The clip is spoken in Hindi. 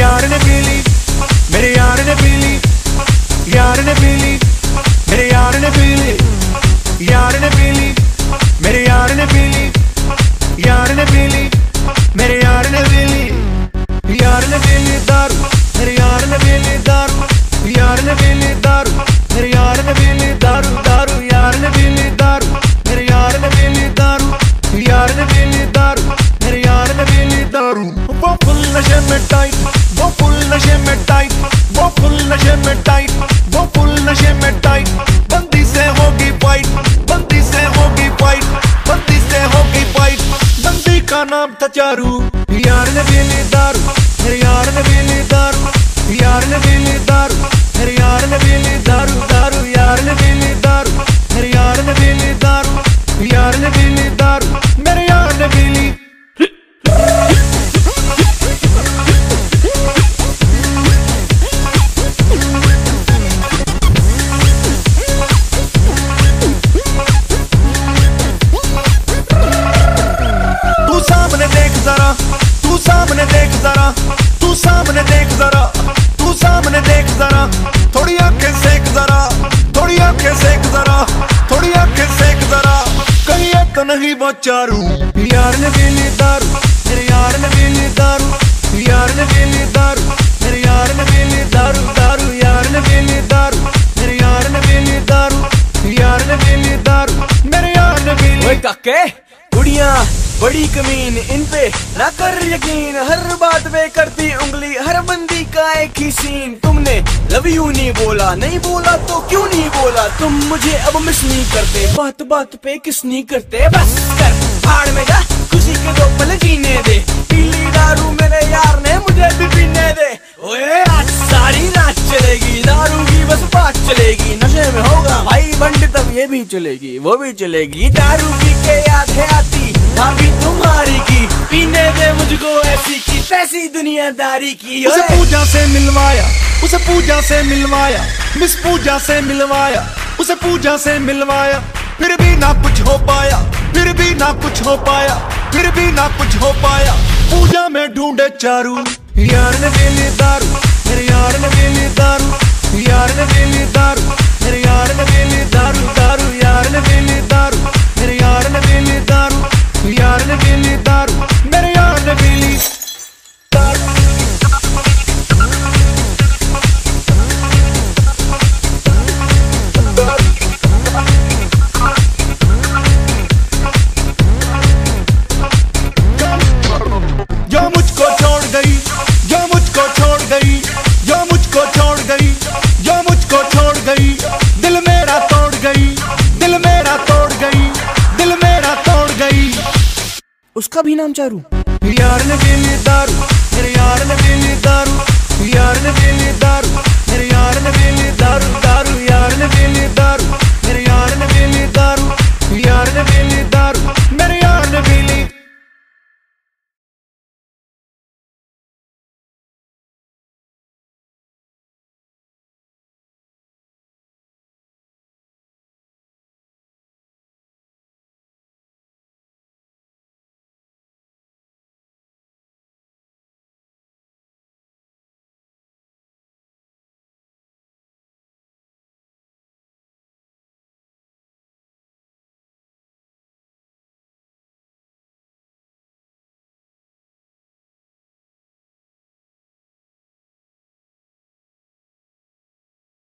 யாருன்னு नाम था चारू यार ने पीली दारू मेरे यार ने पीली दारू, यार ने पीली दारू मेरे यार ने पीली दारू दारू, यार ने पीली दारू मेरे यार ने पीली दारू, यार ने पीली दारू। आँखें सेक जरा, थोड़ी आँखें सेक जरा। कहीं चारू यार ने दारू, मेरे यार ने दारू यार ने दारू, मेरे यार ने दारू दारू, यार ने दारू, मेरे यार ने दारू, यार ने दारू, मेरे यार ने काके बड़ी कमीन, इन पे ना कर यकीन। हर बात पे करती, उंगली हर बंदी एक ही सीन तुमने लव यू नहीं बोला नहीं बोला तो क्यों नहीं बोला? तुम मुझे अब मिस नहीं करते। बात बात पे किस नहीं करते? बस कर। भाड़ में जा, खुशी के दो पल जीने दे। पीली दारू मेरे यार ने मुझे भी पीने दे। ओए, आज सारी रात चलेगी, दारू की बस बात चलेगी। नशे में होगा भाई, बंड तब ये भी चलेगी, वो भी चलेगी। दारू की के याद है आती, भाभी तुम्हारी की। पीने दे मुझको ऐसी की तैसी दुनियादारी की उसे पूजा से मिलवाया उसे पूजा से मिलवाया मिस पूजा से मिलवाया उसे पूजा से मिलवाया फिर भी ना कुछ हो पाया फिर भी ना कुछ हो पाया फिर भी ना कुछ हो पाया। पूजा में ढूंढे चारू यार ने पीली दारू मेरे यार ने पीली दारू यार ने पीली दारू मेरे यार ने पीली दारू दारू यार ने उसका भी नाम चारू। यार ने दारू। यार ने दारू दारू यार ने दारू।